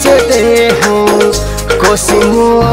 चढ़े हूँ। कोसी मुँह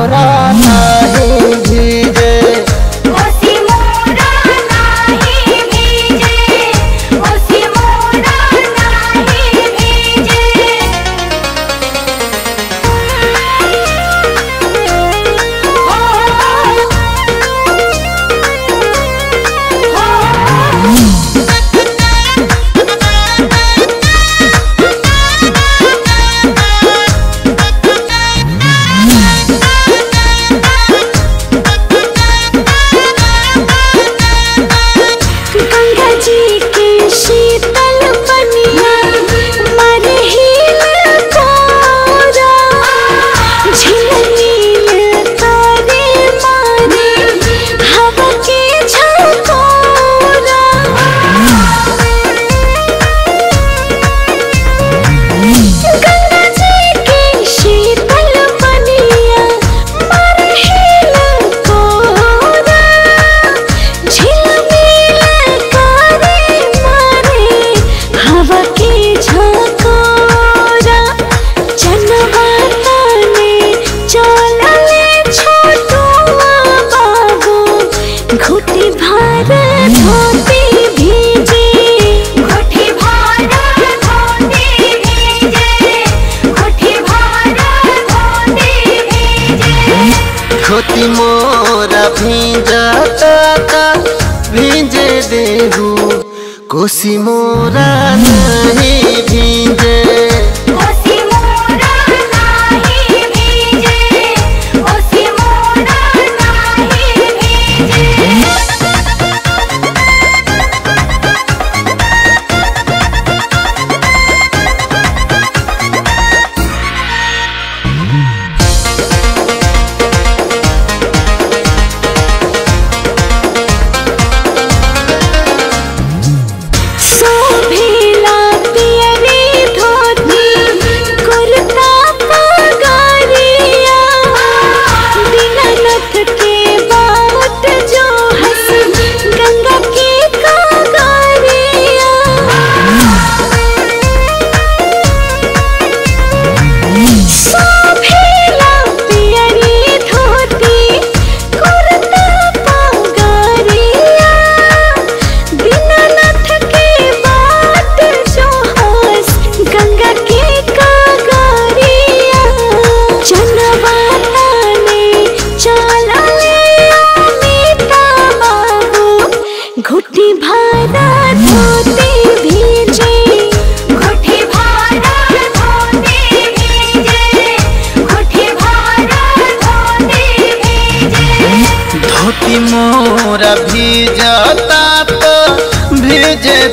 मोती मोरा भींजाता था भींजे देहू कोसी मोरा नहीं भींजे।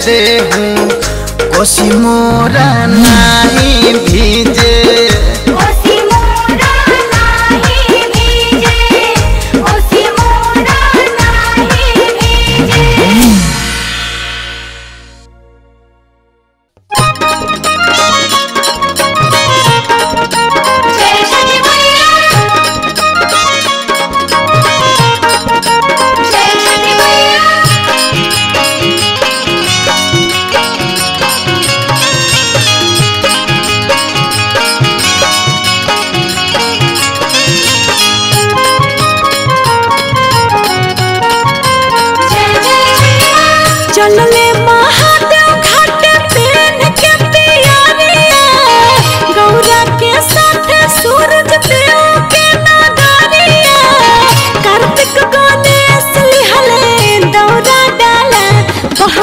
दे हूँ मोरा नाई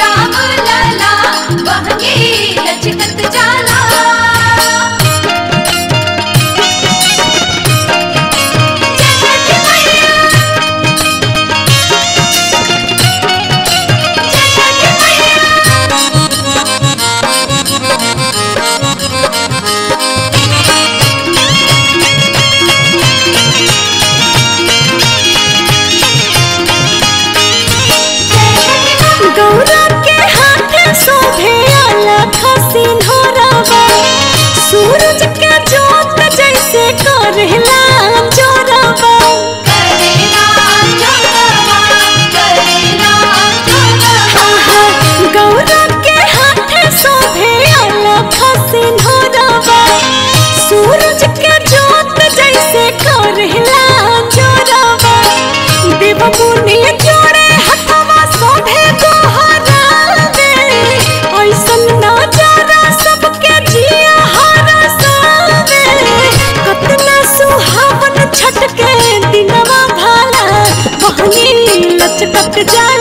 Ram चक्का जैसे कर रहला जाए